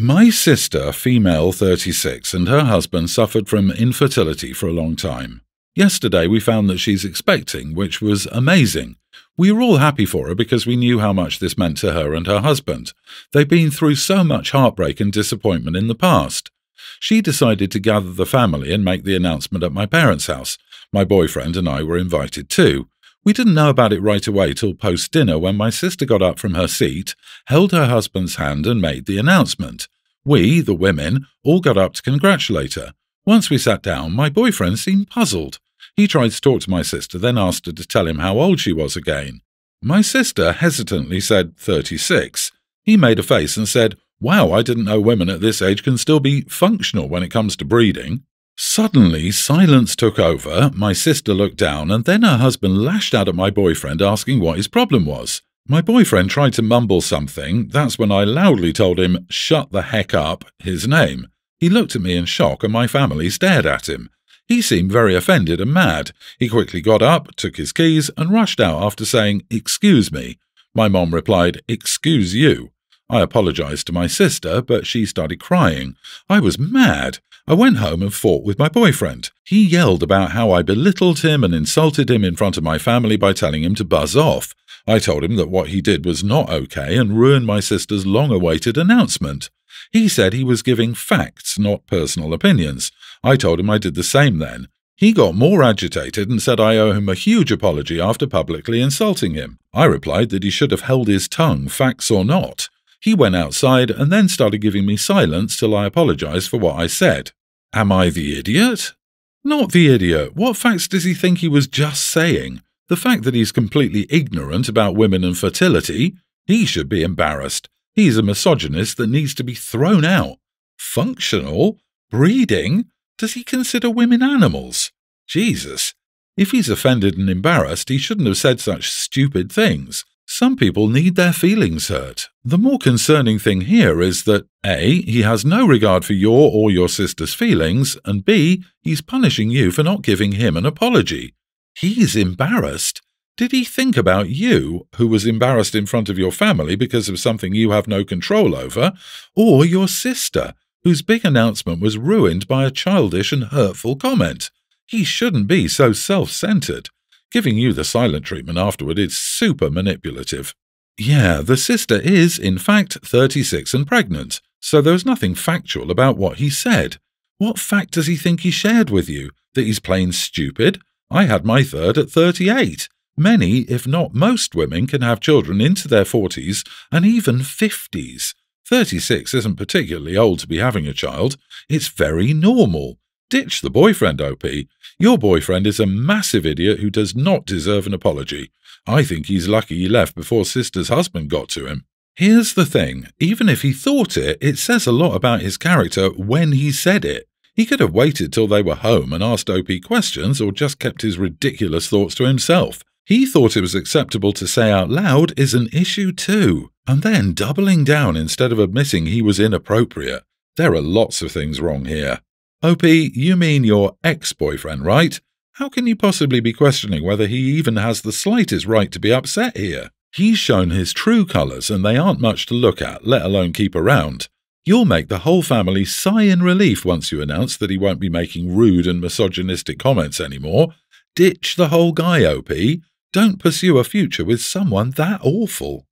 My sister, female 36, and her husband suffered from infertility for a long time. Yesterday we found that she's expecting, which was amazing. We were all happy for her because we knew how much this meant to her and her husband. They've been through so much heartbreak and disappointment in the past. She decided to gather the family and make the announcement at my parents' house. My boyfriend and I were invited too. We didn't know about it right away till post dinner when my sister got up from her seat, held her husband's hand, and made the announcement. We, the women, all got up to congratulate her. Once we sat down, my boyfriend seemed puzzled. He tried to talk to my sister, then asked her to tell him how old she was again. My sister hesitantly said 36. He made a face and said, Wow, I didn't know women at this age can still be functional when it comes to breeding. Suddenly, silence took over, my sister looked down, and then her husband lashed out at my boyfriend asking what his problem was. My boyfriend tried to mumble something, that's when I loudly told him, shut the heck up, his name. He looked at me in shock and my family stared at him. He seemed very offended and mad. He quickly got up, took his keys, and rushed out after saying, Excuse me. My mom replied, Excuse you. I apologized to my sister, but she started crying. I was mad. I went home and fought with my boyfriend. He yelled about how I belittled him and insulted him in front of my family by telling him to buzz off. I told him that what he did was not okay and ruined my sister's long awaited announcement. He said he was giving facts, not personal opinions. I told him I did the same then. He got more agitated and said I owe him a huge apology after publicly insulting him. I replied that he should have held his tongue, facts or not. He went outside and then started giving me silence till I apologized for what I said. Am I the idiot? Not the idiot. What facts does he think he was just saying? The fact that he's completely ignorant about women and fertility? He should be embarrassed. He's a misogynist that needs to be thrown out. Functional? Breeding? Does he consider women animals? Jesus. If he's offended and embarrassed, he shouldn't have said such stupid things. Some people need their feelings hurt. The more concerning thing here is that A. He has no regard for your or your sister's feelings, and B. He's punishing you for not giving him an apology. He's embarrassed. Did he think about you, who was embarrassed in front of your family because of something you have no control over, or your sister, whose big announcement was ruined by a childish and hurtful comment? He shouldn't be so self centered. Giving you the silent treatment afterward is super manipulative. Yeah, the sister is, in fact, 36 and pregnant, so there's nothing factual about what he said. What fact does he think he shared with you? That he's plain stupid? I had my third at 38. Many, if not most women, can have children into their 40s and even 50s. 36 isn't particularly old to be having a child. It's very normal. Ditch the boyfriend, OP. Your boyfriend is a massive idiot who does not deserve an apology. I think he's lucky he left before Sister's husband got to him. Here's the thing even if he thought it, it says a lot about his character when he said it. He could have waited till they were home and asked OP questions or just kept his ridiculous thoughts to himself. He thought it was acceptable to say out loud is an issue too, and then doubling down instead of admitting he was inappropriate. There are lots of things wrong here. OP, you mean your ex boyfriend, right? How can you possibly be questioning whether he even has the slightest right to be upset here? He's shown his true colours, and they aren't much to look at, let alone keep around. You'll make the whole family sigh in relief once you announce that he won't be making rude and misogynistic comments anymore. Ditch the whole guy, OP. Don't pursue a future with someone that awful.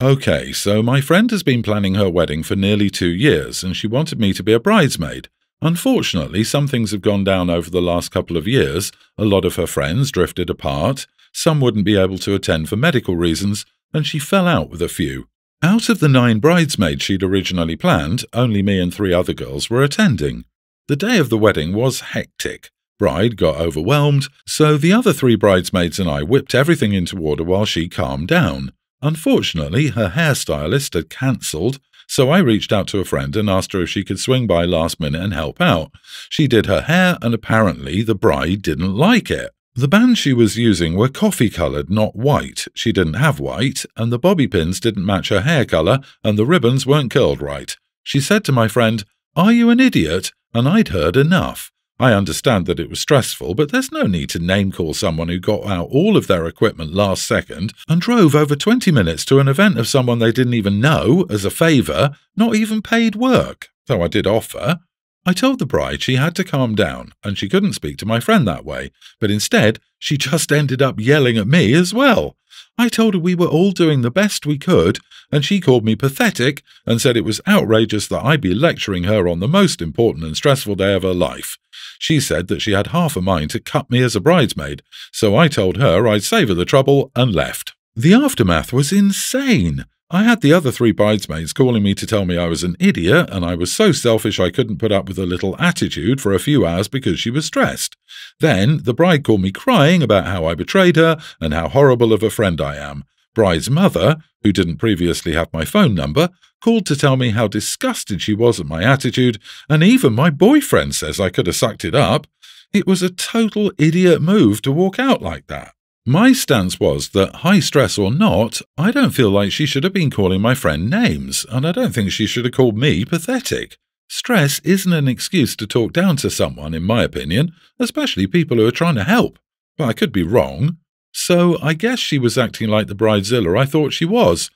Okay, so my friend has been planning her wedding for nearly two years, and she wanted me to be a bridesmaid. Unfortunately, some things have gone down over the last couple of years. A lot of her friends drifted apart, some wouldn't be able to attend for medical reasons, and she fell out with a few. Out of the nine bridesmaids she'd originally planned, only me and three other girls were attending. The day of the wedding was hectic. Bride got overwhelmed, so the other three bridesmaids and I whipped everything into order while she calmed down. Unfortunately, her hairstylist had cancelled, so I reached out to a friend and asked her if she could swing by last minute and help out. She did her hair, and apparently the bride didn't like it. The bands she was using were coffee coloured, not white. She didn't have white, and the bobby pins didn't match her hair colour, and the ribbons weren't curled right. She said to my friend, Are you an idiot? And I'd heard enough. I understand that it was stressful, but there's no need to name call someone who got out all of their equipment last second and drove over 20 minutes to an event of someone they didn't even know as a favour, not even paid work, though I did offer. I told the bride she had to calm down and she couldn't speak to my friend that way, but instead she just ended up yelling at me as well. I told her we were all doing the best we could, and she called me pathetic and said it was outrageous that I be lecturing her on the most important and stressful day of her life. She said that she had half a mind to cut me as a bridesmaid, so I told her I'd save her the trouble and left. The aftermath was insane. I had the other three bridesmaids calling me to tell me I was an idiot, and I was so selfish I couldn't put up with a little attitude for a few hours because she was stressed. Then the bride called me crying about how I betrayed her and how horrible of a friend I am. Bride's mother, who didn't previously have my phone number, called to tell me how disgusted she was at my attitude, and even my boyfriend says I could have sucked it up. It was a total idiot move to walk out like that. My stance was that, high stress or not, I don't feel like she should have been calling my friend names, and I don't think she should have called me pathetic. Stress isn't an excuse to talk down to someone, in my opinion, especially people who are trying to help. But I could be wrong. So I guess she was acting like the bridezilla I thought she was.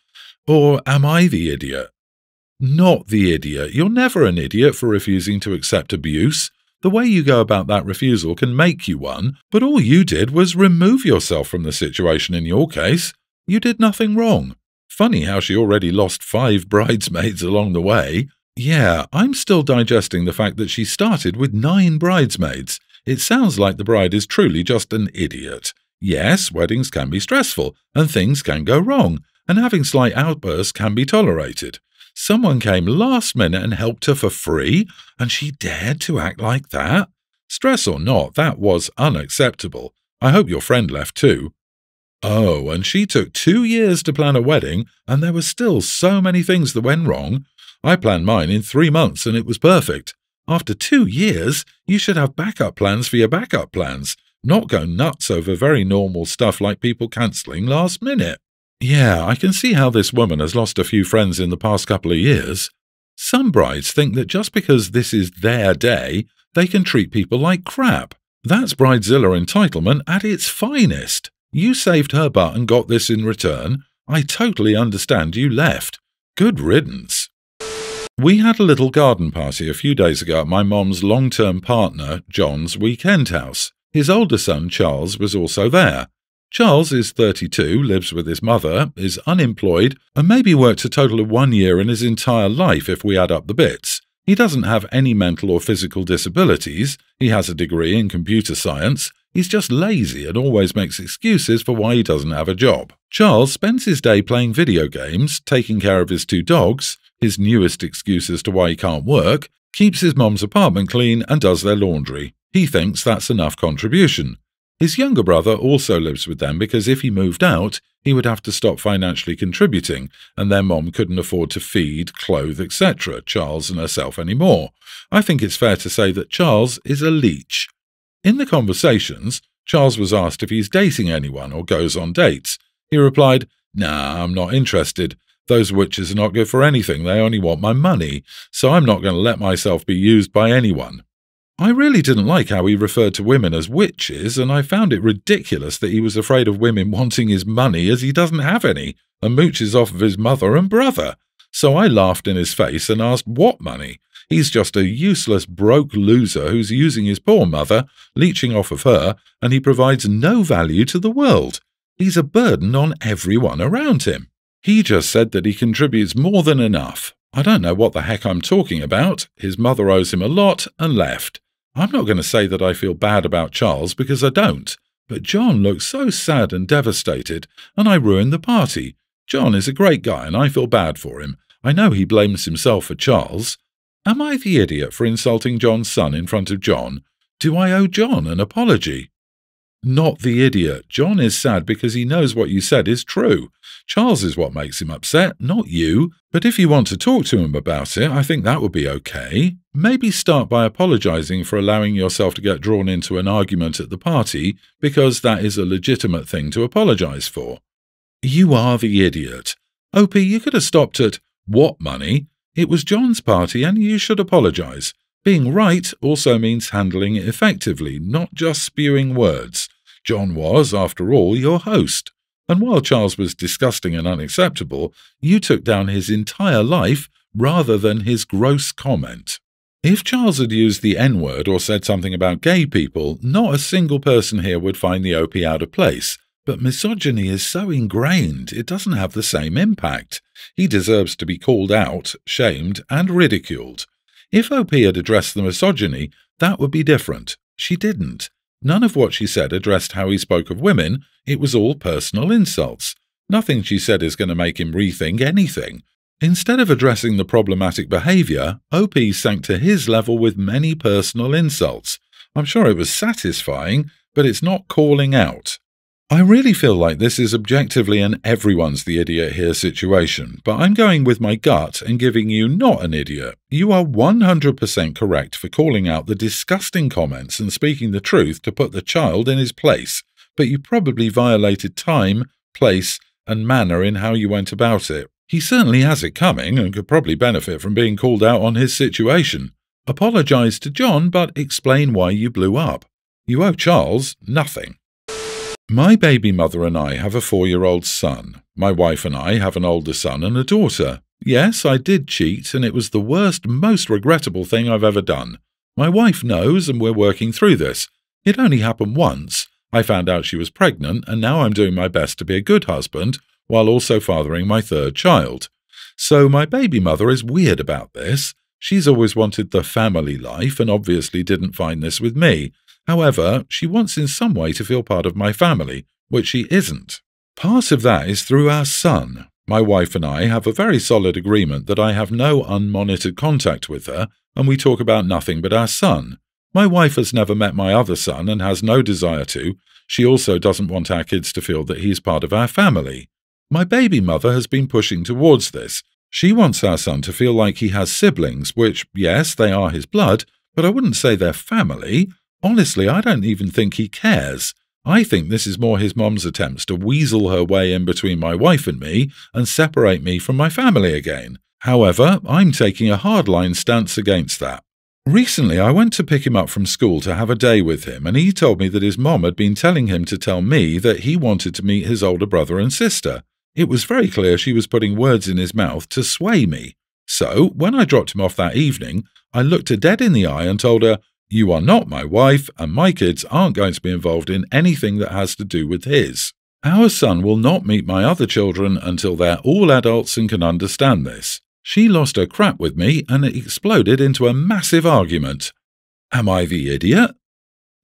Or am I the idiot? Not the idiot. You're never an idiot for refusing to accept abuse. The way you go about that refusal can make you one, but all you did was remove yourself from the situation in your case. You did nothing wrong. Funny how she already lost five bridesmaids along the way. Yeah, I'm still digesting the fact that she started with nine bridesmaids. It sounds like the bride is truly just an idiot. Yes, weddings can be stressful, and things can go wrong, and having slight outbursts can be tolerated. Someone came last minute and helped her for free, and she dared to act like that? Stress or not, that was unacceptable. I hope your friend left too. Oh, and she took two years to plan a wedding, and there were still so many things that went wrong. I planned mine in three months, and it was perfect. After two years, you should have backup plans for your backup plans, not go nuts over very normal stuff like people cancelling last minute. Yeah, I can see how this woman has lost a few friends in the past couple of years. Some brides think that just because this is their day, they can treat people like crap. That's Bridezilla entitlement at its finest. You saved her butt and got this in return. I totally understand you left. Good riddance. We had a little garden party a few days ago at my mom's long term partner, John's weekend house. His older son, Charles, was also there. Charles is 32, lives with his mother, is unemployed, and maybe worked a total of one year in his entire life if we add up the bits. He doesn't have any mental or physical disabilities, he has a degree in computer science, he's just lazy and always makes excuses for why he doesn't have a job. Charles spends his day playing video games, taking care of his two dogs, his newest excuse as to why he can't work, keeps his mom's apartment clean, and does their laundry. He thinks that's enough contribution. His younger brother also lives with them because if he moved out, he would have to stop financially contributing, and their mom couldn't afford to feed, clothe, etc. Charles and herself anymore. I think it's fair to say that Charles is a leech. In the conversations, Charles was asked if he's dating anyone or goes on dates. He replied, Nah, I'm not interested. Those witches are not good for anything, they only want my money, so I'm not going to let myself be used by anyone. I really didn't like how he referred to women as witches, and I found it ridiculous that he was afraid of women wanting his money as he doesn't have any and mooches off of his mother and brother. So I laughed in his face and asked what money. He's just a useless, broke loser who's using his poor mother, leeching off of her, and he provides no value to the world. He's a burden on everyone around him. He just said that he contributes more than enough. I don't know what the heck I'm talking about. His mother owes him a lot and left. I'm not going to say that I feel bad about Charles because I don't, but John looks so sad and devastated, and I ruined the party. John is a great guy, and I feel bad for him. I know he blames himself for Charles. Am I the idiot for insulting John's son in front of John? Do I owe John an apology? Not the idiot. John is sad because he knows what you said is true. Charles is what makes him upset, not you. But if you want to talk to him about it, I think that would be okay. Maybe start by apologizing for allowing yourself to get drawn into an argument at the party, because that is a legitimate thing to apologize for. You are the idiot. OP, you could have stopped at what money? It was John's party and you should apologize. Being right also means handling it effectively, not just spewing words. John was, after all, your host. And while Charles was disgusting and unacceptable, you took down his entire life rather than his gross comment. If Charles had used the N word or said something about gay people, not a single person here would find the OP out of place. But misogyny is so ingrained, it doesn't have the same impact. He deserves to be called out, shamed, and ridiculed. If OP had addressed the misogyny, that would be different. She didn't. None of what she said addressed how he spoke of women, it was all personal insults. Nothing she said is going to make him rethink anything. Instead of addressing the problematic behaviour, OP sank to his level with many personal insults. I'm sure it was satisfying, but it's not calling out. I really feel like this is objectively an everyone's the idiot here situation, but I'm going with my gut and giving you not an idiot. You are 100% correct for calling out the disgusting comments and speaking the truth to put the child in his place, but you probably violated time, place, and manner in how you went about it. He certainly has it coming and could probably benefit from being called out on his situation. Apologise to John, but explain why you blew up. You owe Charles nothing. My baby mother and I have a four year old son. My wife and I have an older son and a daughter. Yes, I did cheat, and it was the worst, most regrettable thing I've ever done. My wife knows, and we're working through this. It only happened once. I found out she was pregnant, and now I'm doing my best to be a good husband while also fathering my third child. So my baby mother is weird about this. She's always wanted the family life and obviously didn't find this with me. However, she wants in some way to feel part of my family, which she isn't. Part of that is through our son. My wife and I have a very solid agreement that I have no unmonitored contact with her, and we talk about nothing but our son. My wife has never met my other son and has no desire to. She also doesn't want our kids to feel that he's part of our family. My baby mother has been pushing towards this. She wants our son to feel like he has siblings, which, yes, they are his blood, but I wouldn't say they're family. Honestly, I don't even think he cares. I think this is more his mom's attempts to weasel her way in between my wife and me and separate me from my family again. However, I'm taking a hardline stance against that. Recently, I went to pick him up from school to have a day with him, and he told me that his mom had been telling him to tell me that he wanted to meet his older brother and sister. It was very clear she was putting words in his mouth to sway me. So, when I dropped him off that evening, I looked her dead in the eye and told her, you are not my wife, and my kids aren't going to be involved in anything that has to do with his. Our son will not meet my other children until they're all adults and can understand this. She lost her crap with me and it exploded into a massive argument. Am I the idiot?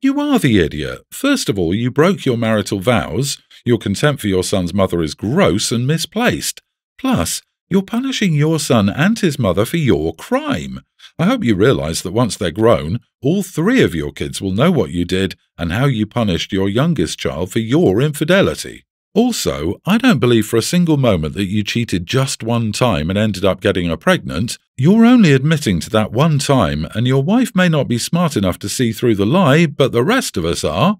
You are the idiot. First of all, you broke your marital vows. Your contempt for your son's mother is gross and misplaced. Plus, you're punishing your son and his mother for your crime. I hope you realize that once they're grown, all three of your kids will know what you did and how you punished your youngest child for your infidelity. Also, I don't believe for a single moment that you cheated just one time and ended up getting her pregnant. You're only admitting to that one time, and your wife may not be smart enough to see through the lie, but the rest of us are.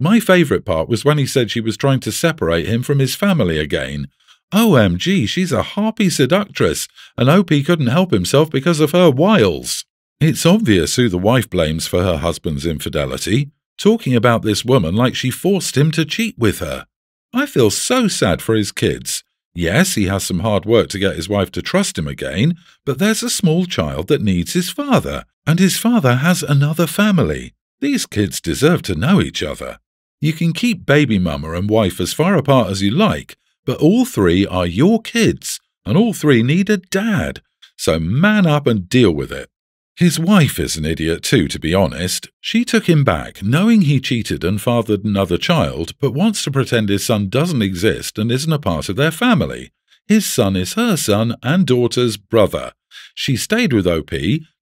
My favourite part was when he said she was trying to separate him from his family again. OMG, she's a harpy seductress, and OP couldn't help himself because of her wiles. It's obvious who the wife blames for her husband's infidelity, talking about this woman like she forced him to cheat with her. I feel so sad for his kids. Yes, he has some hard work to get his wife to trust him again, but there's a small child that needs his father, and his father has another family. These kids deserve to know each other. You can keep baby mama and wife as far apart as you like, but all three are your kids, and all three need a dad. So man up and deal with it. His wife is an idiot too, to be honest. She took him back, knowing he cheated and fathered another child, but wants to pretend his son doesn't exist and isn't a part of their family. His son is her son and daughter's brother. She stayed with OP,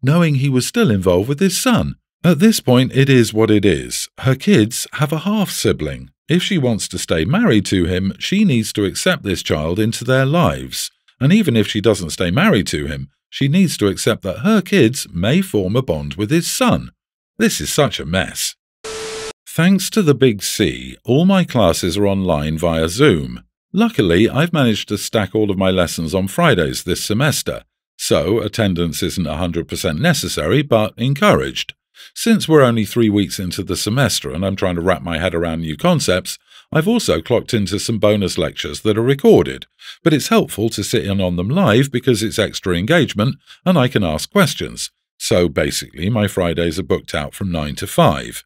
knowing he was still involved with his son. At this point, it is what it is. Her kids have a half sibling, if she wants to stay married to him, she needs to accept this child into their lives. And even if she doesn't stay married to him, she needs to accept that her kids may form a bond with his son. This is such a mess. Thanks to the Big C, all my classes are online via Zoom. Luckily, I've managed to stack all of my lessons on Fridays this semester. So attendance isn't 100% necessary, but encouraged. Since we're only three weeks into the semester and I'm trying to wrap my head around new concepts, I've also clocked into some bonus lectures that are recorded, but it's helpful to sit in on them live because it's extra engagement and I can ask questions. So basically, my Fridays are booked out from 9 to 5.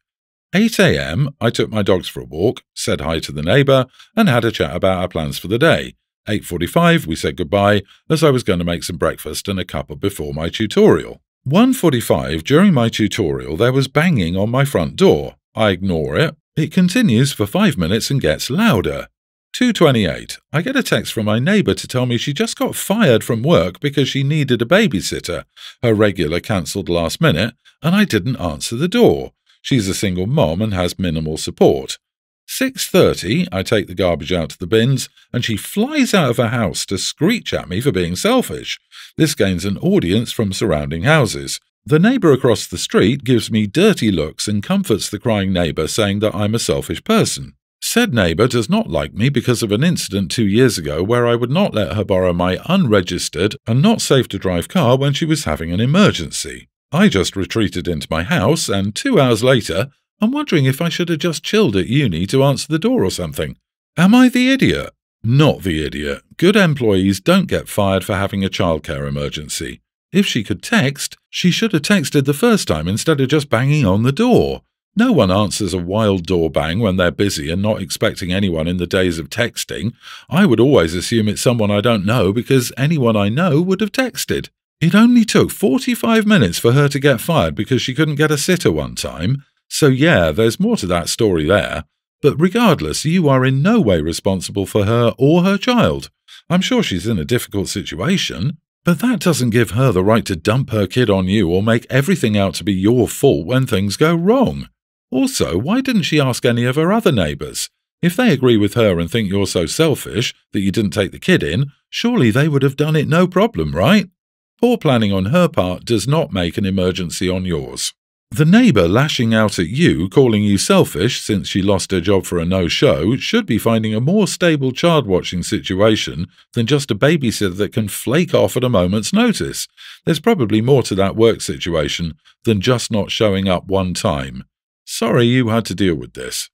8 a.m., I took my dogs for a walk, said hi to the neighbour, and had a chat about our plans for the day. 8.45, we said goodbye, as I was going to make some breakfast and a cuppa before my tutorial. 1.45, during my tutorial, there was banging on my front door. I ignore it. It continues for five minutes and gets louder. 2.28, I get a text from my neighbour to tell me she just got fired from work because she needed a babysitter. Her regular cancelled last minute, and I didn't answer the door. She's a single mom and has minimal support. 6.30, I take the garbage out to the bins, and she flies out of her house to screech at me for being selfish. This gains an audience from surrounding houses. The neighbour across the street gives me dirty looks and comforts the crying neighbour, saying that I'm a selfish person. Said neighbour does not like me because of an incident two years ago where I would not let her borrow my unregistered and not safe to drive car when she was having an emergency. I just retreated into my house, and two hours later, I'm wondering if I should have just chilled at uni to answer the door or something. Am I the idiot? Not the idiot. Good employees don't get fired for having a childcare emergency. If she could text, she should have texted the first time instead of just banging on the door. No one answers a wild door bang when they're busy and not expecting anyone in the days of texting. I would always assume it's someone I don't know because anyone I know would have texted. It only took 45 minutes for her to get fired because she couldn't get a sitter one time. So, yeah, there's more to that story there. But regardless, you are in no way responsible for her or her child. I'm sure she's in a difficult situation, but that doesn't give her the right to dump her kid on you or make everything out to be your fault when things go wrong. Also, why didn't she ask any of her other neighbours? If they agree with her and think you're so selfish that you didn't take the kid in, surely they would have done it no problem, right? Poor planning on her part does not make an emergency on yours. The neighbour lashing out at you, calling you selfish since she lost her job for a no show, should be finding a more stable child watching situation than just a babysitter that can flake off at a moment's notice. There's probably more to that work situation than just not showing up one time. Sorry you had to deal with this.